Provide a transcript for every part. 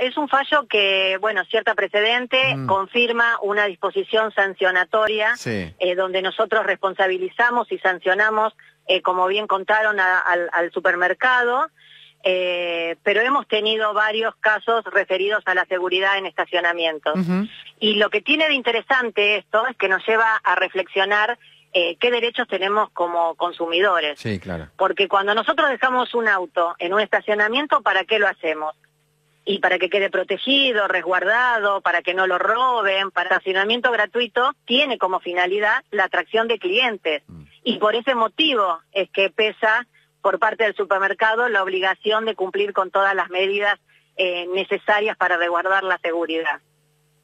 Es un fallo que, bueno, cierta precedente Mm. confirma una disposición sancionatoria Sí. eh, donde nosotros responsabilizamos y sancionamos, eh, como bien contaron, a- al, al supermercado, eh, pero hemos tenido varios casos referidos a la seguridad en estacionamientos. Y lo que tiene de interesante esto es que nos lleva a reflexionar eh, qué derechos tenemos como consumidores. Sí, claro. Porque cuando nosotros dejamos un auto en un estacionamiento, ¿para qué lo hacemos? Y para que quede protegido, resguardado, para que no lo roben, para estacionamiento gratuito, tiene como finalidad la atracción de clientes. Mm. Y por ese motivo es que pesa por parte del supermercado la obligación de cumplir con todas las medidas eh, necesarias para resguardar la seguridad.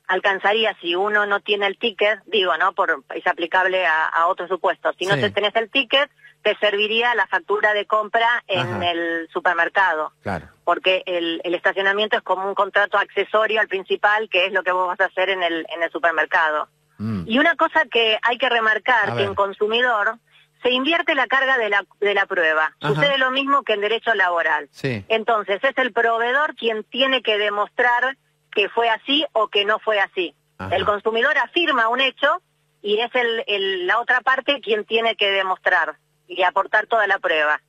Alcanzaría si uno no tiene el ticket, digo, ¿no? Por, es aplicable a, a otros supuestos. Si no Sí. te tenés el ticket, te serviría la factura de compra en Ajá. el supermercado, Claro. porque el, el estacionamiento es como un contrato accesorio al principal, que es lo que vos vas a hacer en el, en el supermercado. Mm. Y una cosa que hay que remarcar, que en consumidor se invierte la carga de la, de la prueba. Ajá. Sucede lo mismo que en derecho laboral. Sí. Entonces es el proveedor quien tiene que demostrar que fue así o que no fue así. Ajá. El consumidor afirma un hecho y es el, el- la otra parte quien tiene que demostrar y aportar toda la prueba.